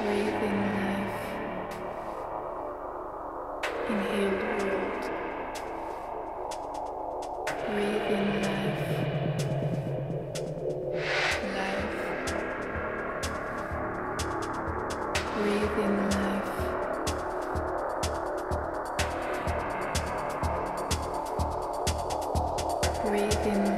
breathing life. Inhale the world. Breathing life. Life. Breathing life. Breathing life. Breathe